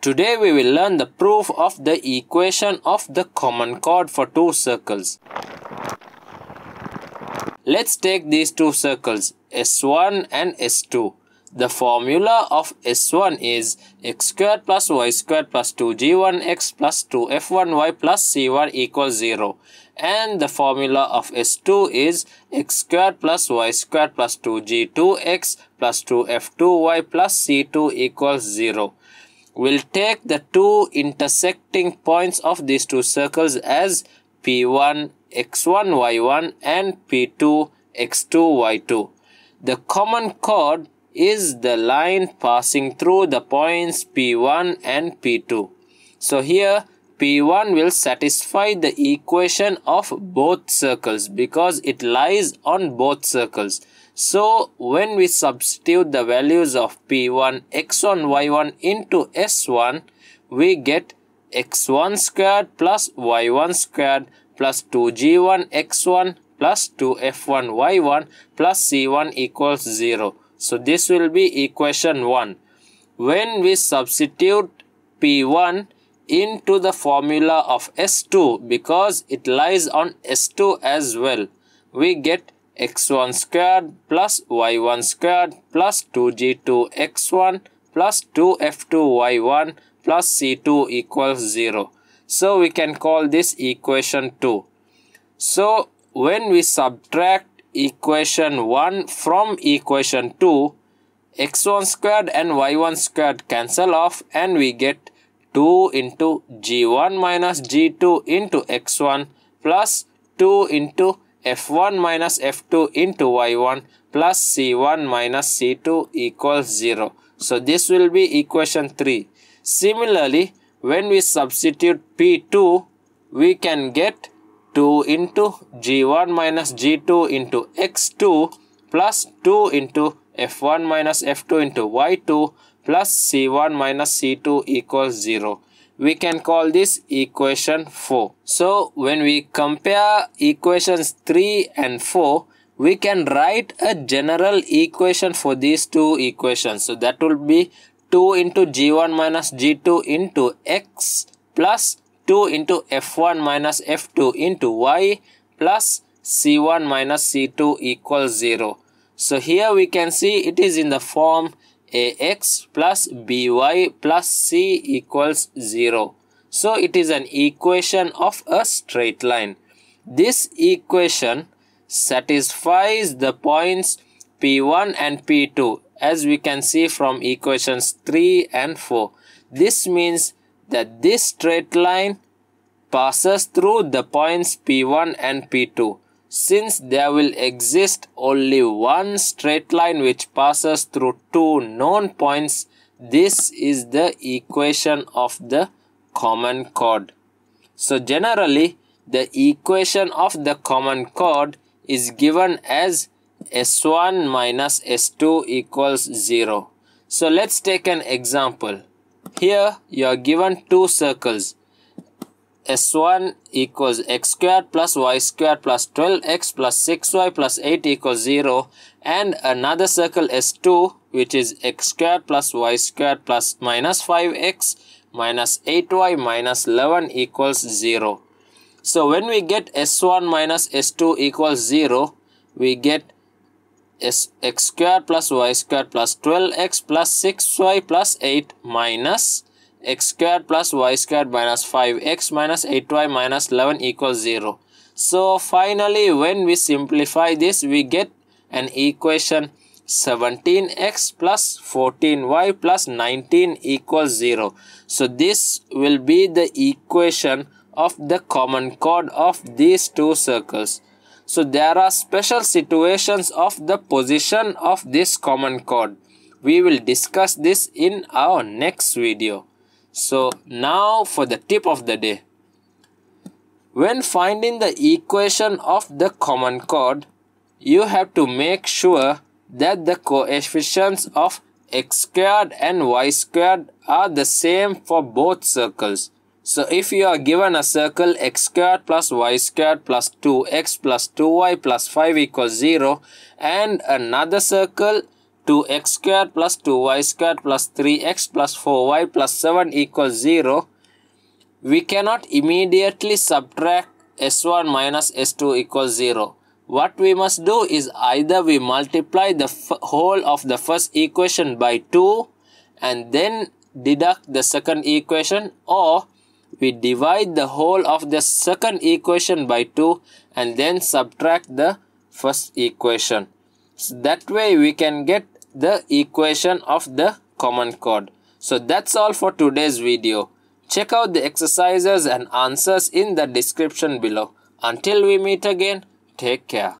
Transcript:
Today we will learn the proof of the equation of the common chord for two circles. Let's take these two circles S1 and S2. The formula of S1 is x squared plus y squared plus 2g1x plus 2f1y plus c1 equals 0 and the formula of S2 is x squared plus y squared plus 2g2x plus 2f2y plus c2 equals 0. We'll take the two intersecting points of these two circles as P1 x1 y1 and P2 x2 y2. The common chord is the line passing through the points P1 and P2. So here P1 will satisfy the equation of both circles because it lies on both circles. So when we substitute the values of P1 x1 y1 into S1 we get x1 squared plus y1 squared plus 2g1 x1 plus 2f1 y1 plus c1 equals 0. So this will be equation 1. When we substitute P1 into the formula of S2 because it lies on S2 as well, we get x1 squared plus y1 squared plus 2g2 x1 plus 2f2 y1 plus c2 equals 0. So we can call this equation 2. So when we subtract equation 1 from equation 2, x1 squared and y1 squared cancel off and we get 2 into g1 minus g2 into x1 plus 2 into f1 minus f2 into y1 plus c1 minus c2 equals 0. So this will be equation 3. Similarly, when we substitute p2, we can get 2 into g1 minus g2 into x2 plus 2 into f1 minus f2 into y2 plus c1 minus c2 equals 0. We can call this equation 4. So when we compare equations 3 and 4, we can write a general equation for these two equations. So that will be 2 into g1 minus g2 into x plus 2 into f1 minus f2 into y plus c1 minus c2 equals 0. So here we can see it is in the form ax plus by plus c equals 0. So it is an equation of a straight line. This equation satisfies the points p1 and p2 as we can see from equations 3 and 4. This means that this straight line passes through the points P1 and P2. Since there will exist only one straight line which passes through two known points, this is the equation of the common chord. So generally, the equation of the common chord is given as S1 minus S2 equals 0. So let's take an example. Here you are given two circles. S1 equals x squared plus y squared plus 12x plus 6y plus 8 equals 0 and another circle S2 which is x squared plus y squared plus minus 5x minus 8y minus 11 equals 0. So when we get S1 minus S2 equals 0, we get S x squared plus y squared plus 12x plus 6y plus 8 minus x squared plus y squared minus 5x minus 8y minus 11 equals 0. So finally when we simplify this we get an equation 17x plus 14y plus 19 equals 0. So this will be the equation of the common chord of these two circles. So there are special situations of the position of this common chord. We will discuss this in our next video. So now for the tip of the day. When finding the equation of the common chord, you have to make sure that the coefficients of x squared and y squared are the same for both circles. So if you are given a circle x squared plus y squared plus 2x plus 2y plus 5 equals 0 and another circle 2x squared plus 2y squared plus 3x plus 4y plus 7 equals 0, we cannot immediately subtract s1 minus s2 equals 0. What we must do is either we multiply the whole of the first equation by 2 and then deduct the second equation or we divide the whole of the second equation by 2 and then subtract the first equation. So that way we can get the equation of the common chord. So that's all for today's video. Check out the exercises and answers in the description below. Until we meet again, take care.